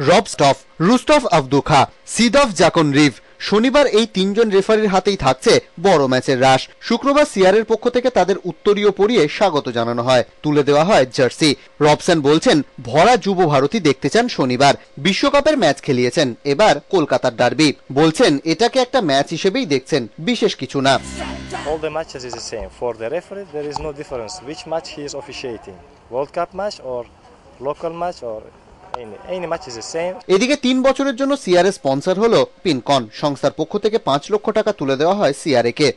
রব stuff রুস্টফ আবদুখা সিদফ জাকন Reeve শনিবার এই তিনজন রেফারির হাতেই থাকছে বড় ম্যাচের রাশ। শুক্রবার সিয়ারের পক্ষ থেকে তাদের উত্তরীয় পরিয়ে স্বাগত জানানো হয়। তুলে দেওয়া হয় জার্সি। রবসন বলছেন ভরা যুব ভারতী দেখতে চান শনিবার। বিশ্বকাপের ম্যাচ খেলিয়েছেন এবার কলকাতার ডার্বি। বলছেন এটাকে একটা ম্যাচ হিসেবেই দেখছেন বিশেষ কিছু না। All the matches is the same. For the referee, there is no difference which match he is officiating. World Cup match or local match or এদিকে তিন বছরের জন্য সিআরএ স্পন্সর হলো পিনকন সংস্থার পক্ষ থেকে পাঁচ লক্ষ টাকা তুলে দেওয়া হয় সিআরএ কে।